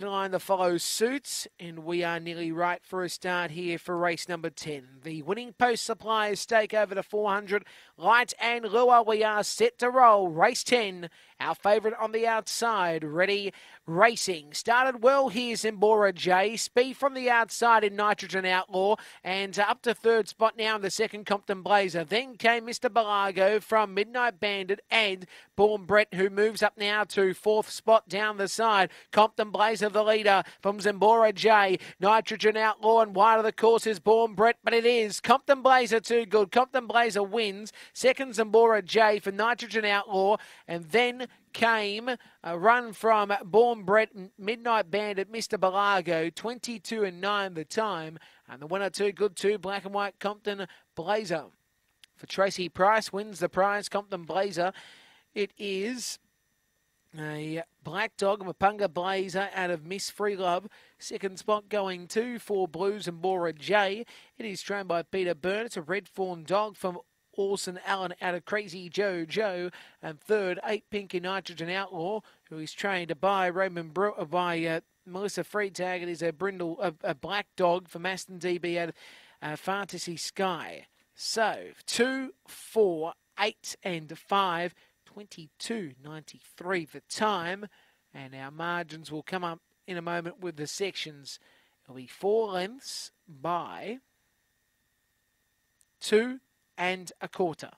line the follow suits, and we are nearly right for a start here for race number 10. The winning post suppliers stake over the 400. Light and lure, we are set to roll. Race 10, our favourite on the outside. Ready, racing. Started well here, Zimbora J. Speed from the outside in Nitrogen Outlaw, and uh, up to third spot now in the second Compton Blazer. Then came Mr. Balago from Midnight Bandit and Born Brett, who moves up now to fourth spot down the side. Compton Blazer, the leader from Zimbora J. Nitrogen Outlaw and wide of the course is Born Brett, but it is Compton Blazer too good. Compton Blazer wins. Second Zimbora J for Nitrogen Outlaw, and then came a run from Born Brett Midnight Bandit Mr. Balago, 22 and 9 the time, and the winner too good too, Black and White Compton Blazer. For Tracy Price wins the prize, Compton Blazer. It is a Black Dog, Mepunga Blazer out of Miss Free Love. Second spot going to for Blues and Bora J. It is trained by Peter Byrne. It's a Red Fawn dog from Orson Allen out of Crazy Joe Joe. And third, Eight Pinky Nitrogen Outlaw, who is trained by Raymond Bro- uh, by uh, Melissa Freetag. It is a brindle, a, a, black dog from Aston Dee Bee out of uh, Fantasy Sky. So two, four, eight, and five. 22.93 the time. And our margins will come up in a moment with the sections. It'll be four lengths by two and a quarter.